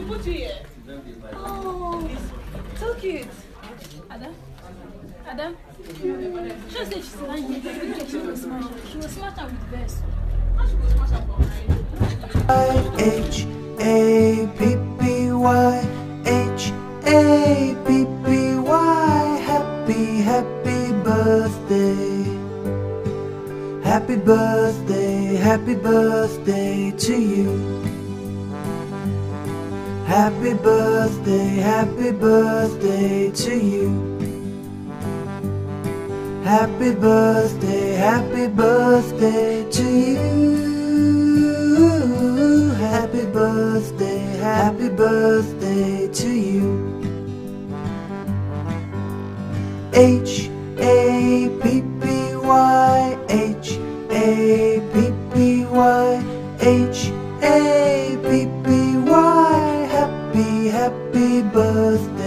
she put you here. Oh, so cute. Adam? Adam? She said she's lying. She was smash her. She was smash her with best. How she go smash her for? H A P P Y H A P P Y Happy happy birthday Happy birthday happy birthday to you Happy birthday happy birthday to you Happy birthday, happy birthday to you. Happy birthday, happy birthday to you. H A P P Y H A P P Y H A P P